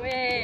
喂。